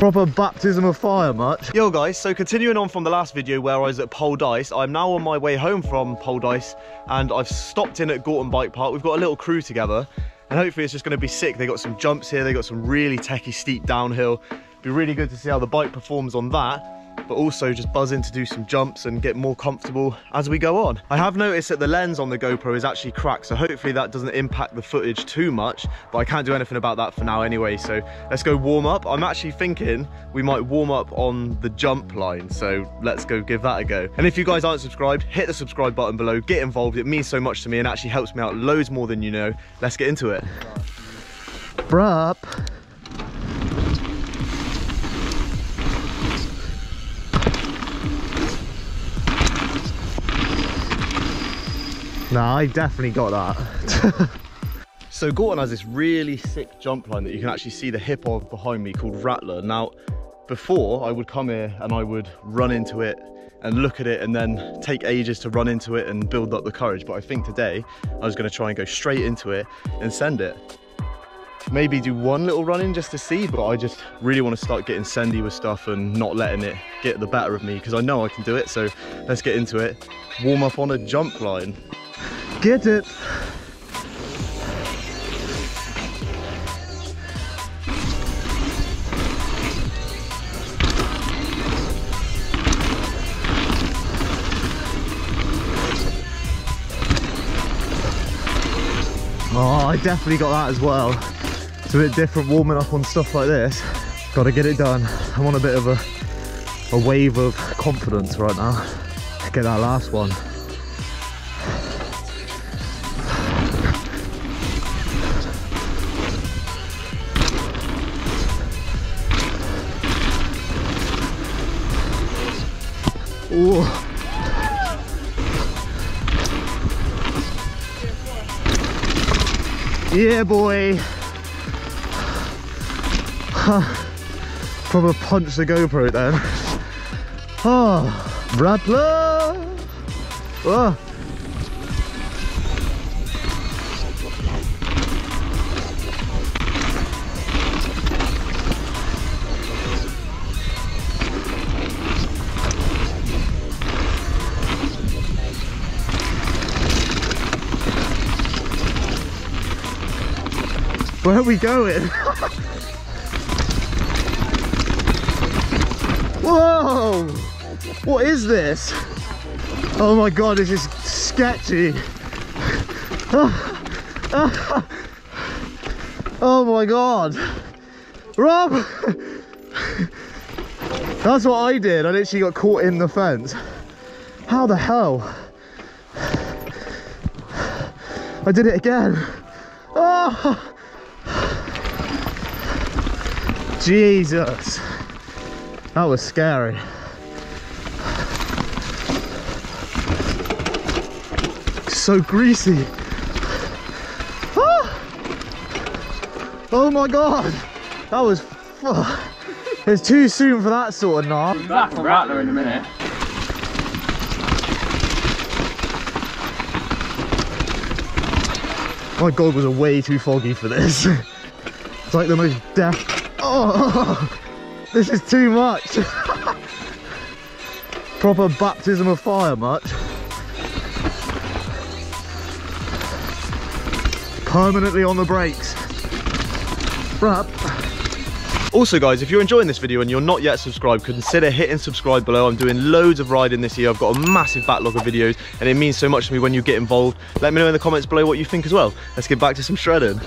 Proper baptism of fire much. Yo guys, so continuing on from the last video where I was at Dice, I'm now on my way home from Dice, and I've stopped in at Gawton Bike Park. We've got a little crew together and hopefully it's just to be sick. They got some jumps here, they got some really techie steep downhill. Be really good to see how the bike performs on that but also just buzz in to do some jumps and get more comfortable as we go on. I have noticed that the lens on the GoPro is actually cracked, so hopefully that doesn't impact the footage too much, but I can't do anything about that for now anyway, so let's go warm up. I'm actually thinking we might warm up on the jump line, so let's go give that a go. And if you guys aren't subscribed, hit the subscribe button below, get involved, it means so much to me and actually helps me out loads more than you know. Let's get into it. Brup. Nah, I definitely got that. so Gawton has this really sick jump line that you can actually see the hip of behind me called Rattler. Now, before I would come here and I would run into it and look at it and then take ages to run into it and build up the courage. But I think today I was gonna try and go straight into it and send it. Maybe do one little run in just to see, but I just really want to start getting sendy with stuff and not letting it get the better of me because I know I can do it. So let's get into it. Warm up on a jump line. Get it. Oh, I definitely got that as well. It's a bit different warming up on stuff like this. Got to get it done. I'm on a bit of a, a wave of confidence right now. Get that last one. Ooh. Yeah, boy. Probably punch the GoPro then. Oh, Rattler. Oh. Where are we going? Whoa! What is this? Oh my god, this is sketchy. Oh my god. Rob! That's what I did. I literally got caught in the fence. How the hell? I did it again. Oh! Jesus. That was scary. So greasy. Ah! Oh my god. That was... It's too soon for that sort of knob. Back from Rattler in a minute. My god was a way too foggy for this. It's like the most death Oh, this is too much. Proper baptism of fire much. Permanently on the brakes. Right. Also guys, if you're enjoying this video and you're not yet subscribed, consider hitting subscribe below. I'm doing loads of riding this year. I've got a massive backlog of videos and it means so much to me when you get involved. Let me know in the comments below what you think as well. Let's get back to some shredding.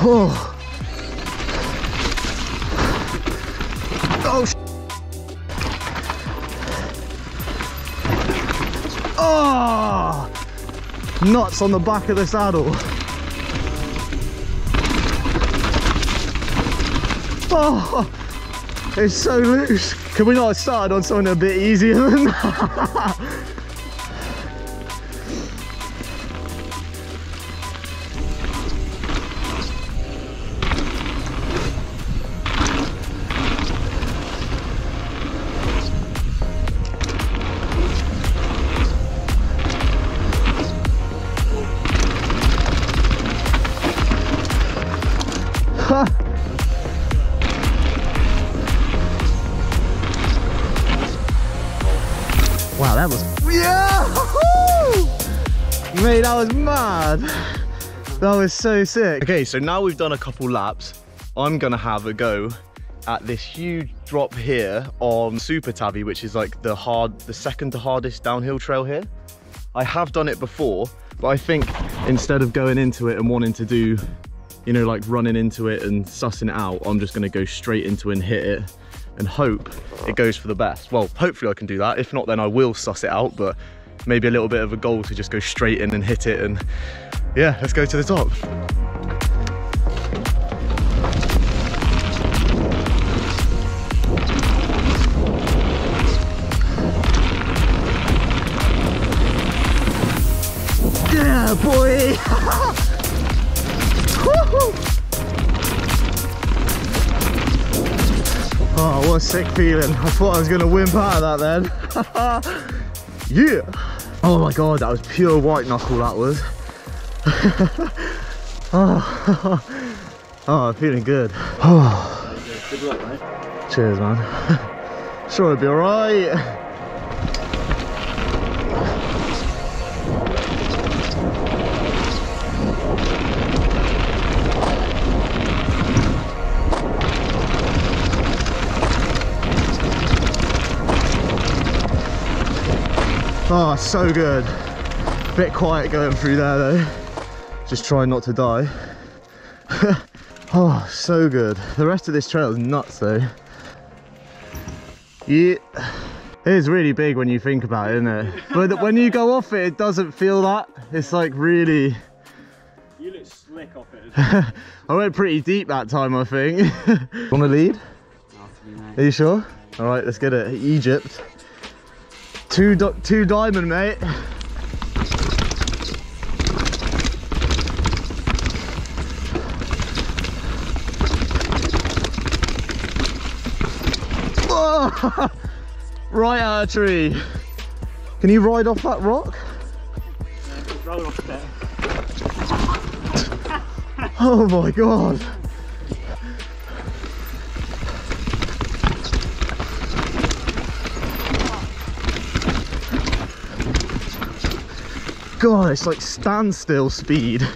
Oh. Oh. Oh. Nuts on the back of the saddle. Oh. It's so loose. Can we not start on something a bit easier that was mad. That was so sick. Okay, so now we've done a couple laps, I'm gonna have a go at this huge drop here on Super Tavi, which is like the hard, the second to hardest downhill trail here. I have done it before, but I think instead of going into it and wanting to do, you know, like running into it and sussing it out, I'm just gonna go straight into it and hit it and hope it goes for the best. Well, hopefully I can do that. If not, then I will suss it out, but maybe a little bit of a goal to just go straight in and hit it. And yeah, let's go to the top. Yeah, boy. oh, what a sick feeling. I thought I was going to wimp out of that then. yeah. Oh my God, that was pure white knuckle, that was. oh, oh, I'm feeling good. Good luck, mate. Cheers, man. sure, it'll be alright. So good. Bit quiet going through there though. Just trying not to die. oh, so good. The rest of this trail is nuts though. Yeah. It is really big when you think about it, isn't it? But when you go off it, it doesn't feel that. It's like really... You look slick off it. I went pretty deep that time, I think. Want to lead? Are you sure? All right, let's get it. Egypt. Two, two diamond, mate. Oh, right out of tree. Can you ride off that rock? Roll off there. Oh my god. God, it's like standstill speed.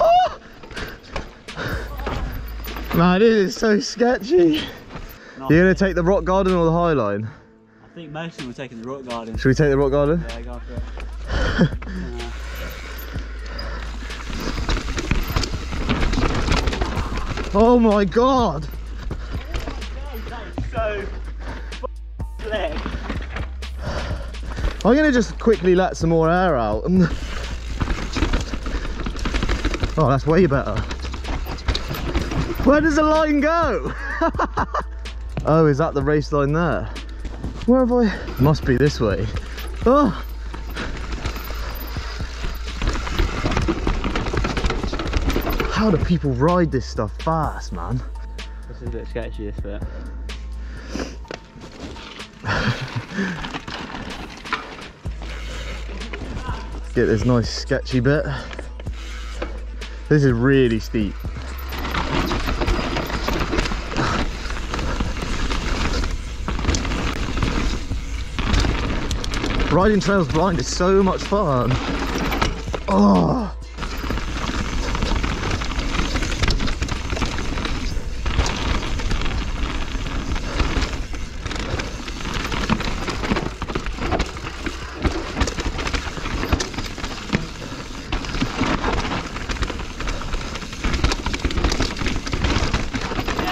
Oh! Man, it is so sketchy. No, You gonna take the rock garden or the high line? I think most of them were taking the rock garden. Should we take the rock garden? Yeah, go for it. Uh, Oh my god! so slick. I'm gonna just quickly let some more air out. Oh, that's way better. Where does the line go? oh, is that the race line there? Where have I? Must be this way. Oh! How do people ride this stuff fast, man? This is a bit sketchy, this bit. Get this nice sketchy bit. This is really steep. Riding trails blind is so much fun. Oh.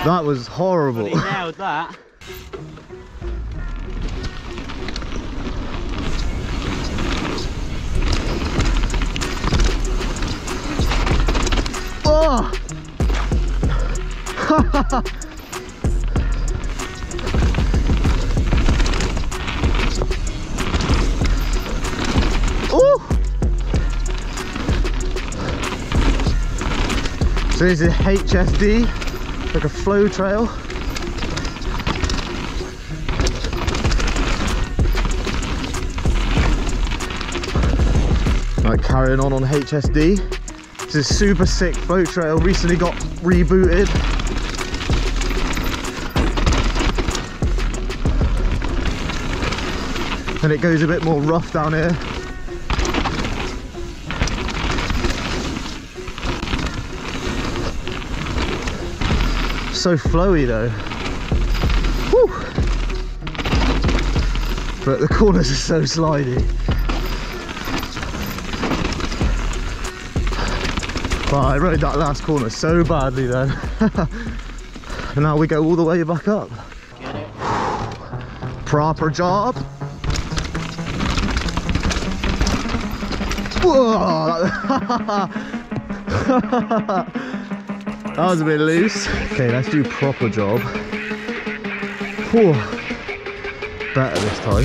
That was horrible. But he nailed that. Oh! Ooh! So this is HSD, like a flow trail. Like carrying on on HSD. This is super sick float trail, recently got rebooted. and it goes a bit more rough down here. So flowy though. Whew. But the corners are so slidey. But I rode that last corner so badly then. and now we go all the way back up. Proper job. Whoa! that was a bit loose. Okay, let's do proper job. Whew. Better this time.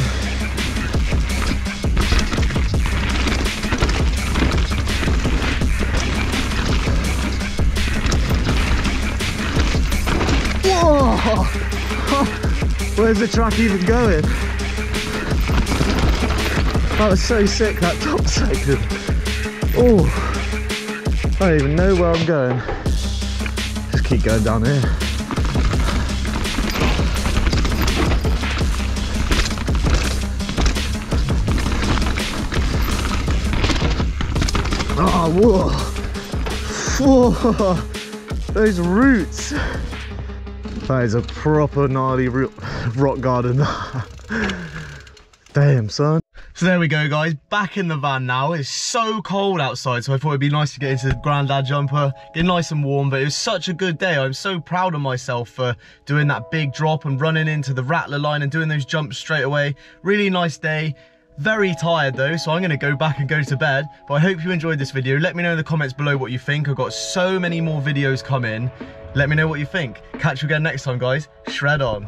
Whoa! Where's the track even going? That was so sick, that top section. Oh, I don't even know where I'm going. Keep going down here. Oh, whoa. Whoa. Those roots. That is a proper gnarly rock garden. Damn, son. So there we go, guys. Back in the van now. It's so cold outside, so I thought it'd be nice to get into the Grandad jumper, get nice and warm. But it was such a good day. I'm so proud of myself for doing that big drop and running into the Rattler line and doing those jumps straight away. Really nice day. Very tired though, so I'm gonna go back and go to bed. But I hope you enjoyed this video. Let me know in the comments below what you think. I've got so many more videos coming. Let me know what you think. Catch you again next time, guys. Shred on.